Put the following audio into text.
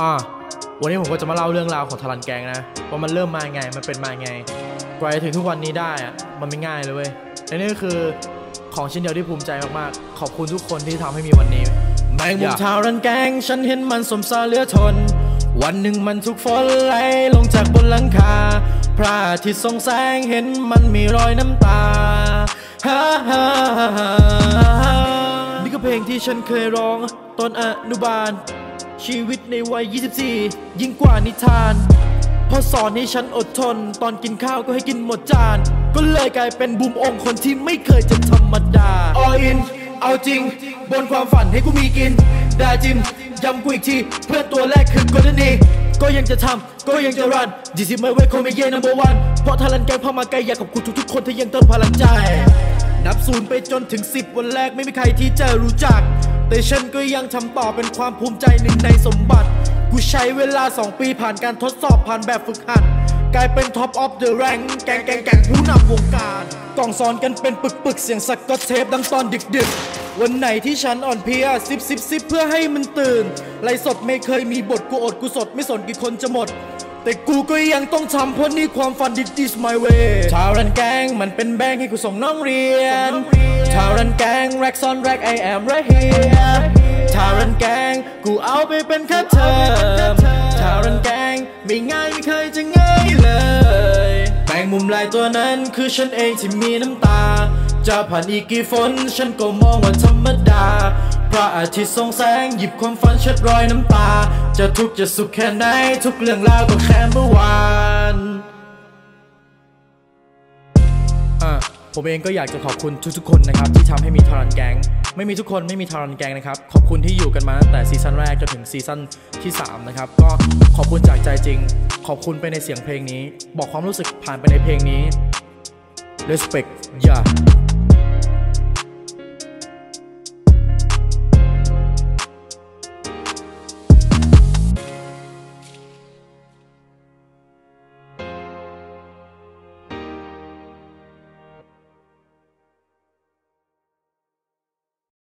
อ่าวันนี้ผมก็จะมาเล่าเรื่องราวของทารันแกงนะว่ามันเริ่มมาไงมันเป็นมาไงกว่าจะถึงทุกวันนี้ได้อะมันไม่ง่ายเลยเว้ยและนี่ก็คือของชิ้นเดียวที่ภูมิใจมากๆ ขอบคุณทุกคนที่ทำให้มีวันนี้ แมงมุมทารันแกง ฉันเห็นมันสมซาเหลือทน วันหนึ่งมันถูกฝนไหลลงจากบนหลังคาพระอาทิตย์ส่องแสงเห็นมันมีรอยน้ำตาฮ่าฮ่าฮ่านี่ก็เพลงที่ฉันเคยร้องตอนอนุบาล ชีวิตในวัย 24 ยิ่งกว่านิทานพอสอนให้ฉันอดทน ตอนกินข้าวก็ให้กินหมดจาน ก็เลยกลายเป็นบุมองค์คนที่ไม่เคยจะธรรมดา All in เอาจริง บนความฝันให้กูมีกินได้จิมย้ำกูอีกที เพื่อตัวแรกคือกอร์นีก็ยังจะทำก็ยังจะรันจีสิไม่ไว้คงไม่เย่นัมเบอร์วันเพราะทารันแกงพามาไกลอยากขอบคุณทุกๆคนที่ยังเติมพลังใจ นับศูนย์ไปจนถึง10วันแรกไม่มีใครที่จะรู้จัก แต่ฉันก็ยังทำต่อเป็นความภูมิใจหนึ่งในสมบัติ กูใช้เวลา 2 ปีผ่านการทดสอบผ่านแบบฝึกหัด กลายเป็น top of the rank gang gang gang ผู้นำวงการกล่องสอนกันเป็นปึกปึกเสียงสกอตเทปดังตอนดึกดึกๆวันไหนที่ฉันอ่อนเพลียสิบสิบสิบเพื่อให้มันตื่นไลฟ์สดไม่เคยมีบทกูอดกูสดไม่สนกี่คนจะหมดแต่กูก็ยังต้องทำเพราะนี่ความฝัน this is my way ชาวรันแกงมันเป็นแบงค์ให้กูส่งน้องเรียน ชารันแกงแร็กซอนแร็ก I am right here ชารันแกงกูเอาไปเป็นค่าเทอมชารันแกงไม่ง่ายไม่เคยจะง่ายเลยแบ่งมุมลายตัวนั้นคือฉันเองที่มีน้ำตา จะผ่านอีกกี่ฝนฉันก็มองว่าธรรมดาพระอาทิตย์ส่องแสงหยิบความฝันเช็ดรอยน้ำตา จะทุกข์จะสุขแค่ไหนทุกเรื่องราวก็แค่เมื่อวานอะ ผมเองก็อยากจะขอบคุณทุกๆคนนะครับที่ทำให้มีทารันแก๊งไม่มีทุกคนไม่มีทารันแก๊งนะครับขอบคุณที่อยู่กันมาตั้งแต่ซีซั่นแรกจนถึงซีซั่นที่3นะครับก็ขอบคุณจากใจจริง ขอบคุณไปในเสียงเพลงนี้ บอกความรู้สึกผ่านไปในเพลงนี้ respect yeah